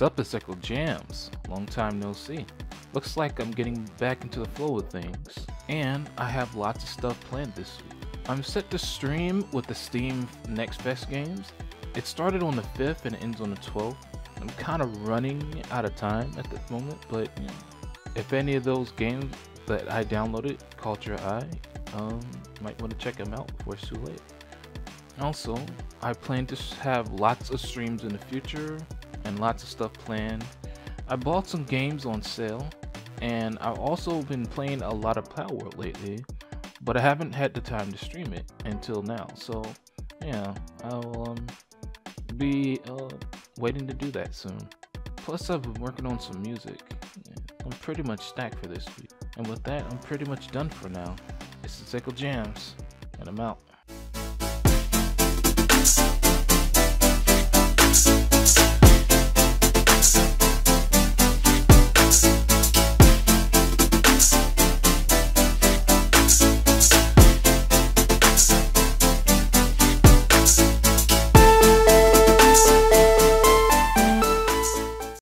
What's up, Echo Jams. Long time no see. Looks like I'm getting back into the flow of things, and I have lots of stuff planned this week. I'm set to stream with the Steam Next Fest games. It started on the 5th and ends on the 12th. I'm kind of running out of time at this moment, but you know, if any of those games that I downloaded caught your eye, um, might want to check them out before it's too late. Also, I plan to have lots of streams in the future and lots of stuff planned. I bought some games on sale, and I've also been playing a lot of Palworld lately, but I haven't had the time to stream it until now. So, yeah, I'll um, be uh, waiting to do that soon. Plus, I've been working on some music. I'm pretty much stacked for this week. And with that, I'm pretty much done for now. It's the Sickle Jams, and I'm out.